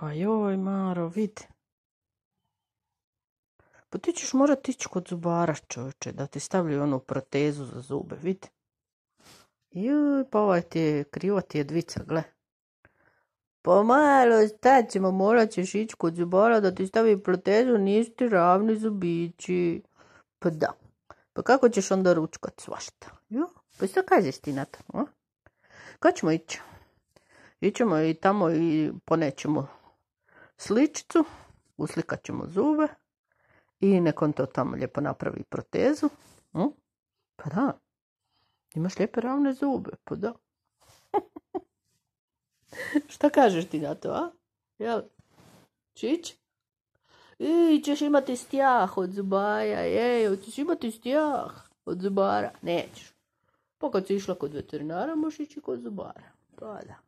A joj, Maro, vidi. Pa ti ćeš morat ići kod zubara, čovječe, da ti stavljaju onu protezu za zube, vidi. Juj, pa ovaj ti je, krivo ti je dvica, gle. Pa malo, šta ćemo, morat ćeš ići kod zubara da ti stavi protezu, nisu ti ravni zubići. Pa da. Pa kako ćeš onda ručkat svašta? Jo, pa što kažeš ti na to? Kad ćemo ići? Ićemo i tamo i ponećemo sličicu, uslikat ćemo zube i nekom to tamo lijepo napravi protezu. hm? Pa da, imaš lijepe ravne zube, pa da. Šta kažeš ti na to, a? Jel? Čić? I, ćeš imati stjah od zubaja, ej, ćeš imati stjah od zubara. Nećeš. Pa kad si išla kod veterinara, možeš ići kod zubara. Pa da.